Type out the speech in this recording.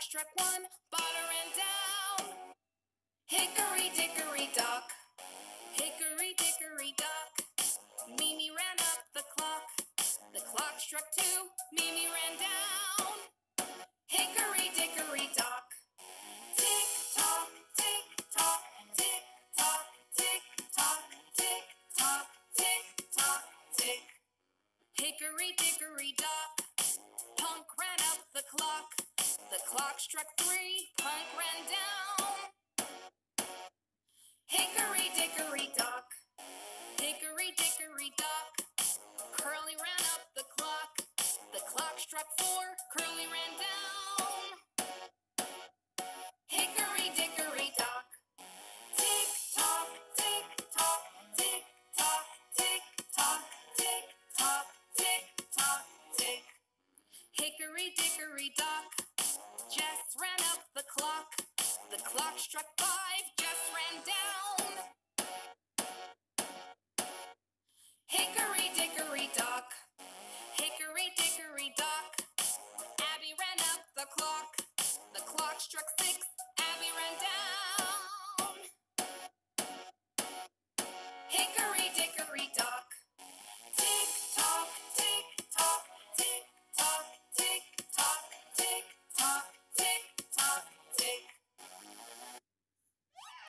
struck one, butter and down. Hickory dickory dock, hickory dickory dock. Mimi ran up the clock. The clock struck two, Mimi ran down. Hickory dickory dock. Tick tock, tick tock, tick tock, tick tock, tick tock, tick tock, tick. Hickory dickory dock. Punk ran up the clock. The clock struck three, Punk ran down. Hickory dickory dock. Hickory dickory dock. Curly ran up the clock. The clock struck four, Curly ran down. Hickory dickory dock. Tick tock, tick tock, tick tock, tick tock, tick tock, tick tock, tick. Hickory dickory dock. Jess ran up the clock. The clock struck five, Jess ran down. Hickory dickory dock. Hickory dickory dock. Abby ran up the clock. The clock struck six,